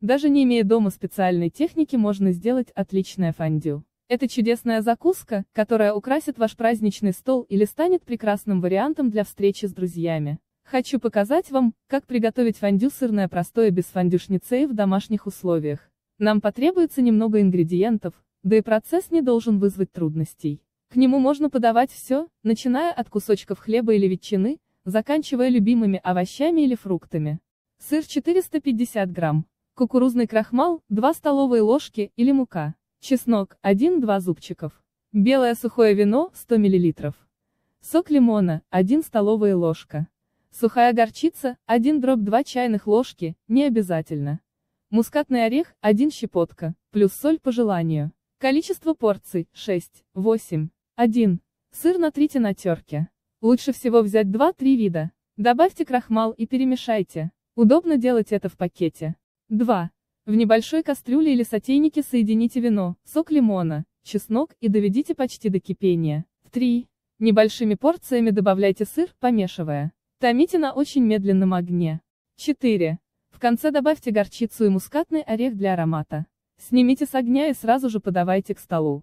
Даже не имея дома специальной техники можно сделать отличное фондю. Это чудесная закуска, которая украсит ваш праздничный стол или станет прекрасным вариантом для встречи с друзьями. Хочу показать вам, как приготовить фондю сырное простое без фондюшницей в домашних условиях. Нам потребуется немного ингредиентов, да и процесс не должен вызвать трудностей. К нему можно подавать все, начиная от кусочков хлеба или ветчины, заканчивая любимыми овощами или фруктами. Сыр 450 грамм, кукурузный крахмал, 2 столовые ложки или мука. Чеснок, 1-2 зубчиков. Белое сухое вино, 100 мл. Сок лимона, 1 столовая ложка. Сухая горчица, 1 дробь 2 чайных ложки, не обязательно. Мускатный орех, 1 щепотка, плюс соль по желанию. Количество порций, 6, 8, 1. Сыр натрите на терке. Лучше всего взять 2-3 вида. Добавьте крахмал и перемешайте. Удобно делать это в пакете. 2. В небольшой кастрюле или сотейнике соедините вино, сок лимона, чеснок и доведите почти до кипения. 3. Небольшими порциями добавляйте сыр, помешивая. Томите на очень медленном огне. 4. В конце добавьте горчицу и мускатный орех для аромата. Снимите с огня и сразу же подавайте к столу.